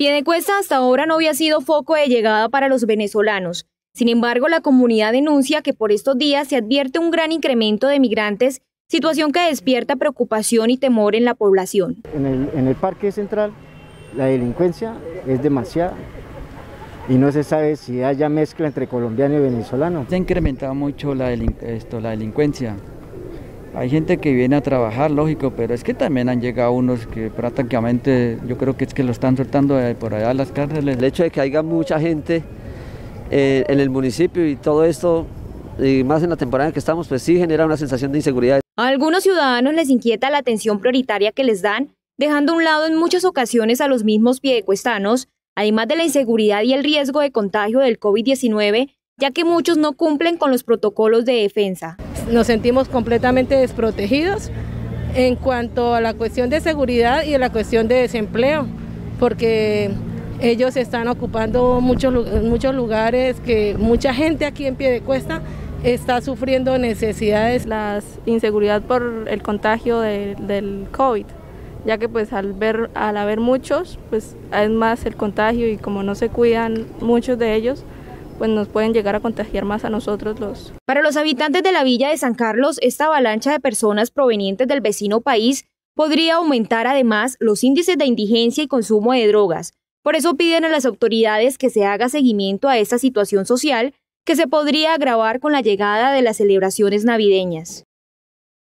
Piedecuesta hasta ahora no había sido foco de llegada para los venezolanos. Sin embargo, la comunidad denuncia que por estos días se advierte un gran incremento de migrantes, situación que despierta preocupación y temor en la población. En el, en el Parque Central la delincuencia es demasiada y no se sabe si haya mezcla entre colombiano y venezolano. Se ha incrementado mucho la, esto, la delincuencia. Hay gente que viene a trabajar, lógico, pero es que también han llegado unos que prácticamente yo creo que es que lo están soltando por allá a las cárceles. El hecho de que haya mucha gente eh, en el municipio y todo esto, y más en la temporada en que estamos, pues sí genera una sensación de inseguridad. A algunos ciudadanos les inquieta la atención prioritaria que les dan, dejando a un lado en muchas ocasiones a los mismos piedecuestanos, además de la inseguridad y el riesgo de contagio del COVID-19, ya que muchos no cumplen con los protocolos de defensa. Nos sentimos completamente desprotegidos en cuanto a la cuestión de seguridad y a la cuestión de desempleo, porque ellos están ocupando muchos, muchos lugares que mucha gente aquí en pie de cuesta está sufriendo necesidades. La inseguridad por el contagio del COVID, ya que pues al, ver, al haber muchos, pues es más el contagio y como no se cuidan muchos de ellos, pues nos pueden llegar a contagiar más a nosotros los. Para los habitantes de la villa de San Carlos, esta avalancha de personas provenientes del vecino país podría aumentar además los índices de indigencia y consumo de drogas, por eso piden a las autoridades que se haga seguimiento a esta situación social que se podría agravar con la llegada de las celebraciones navideñas.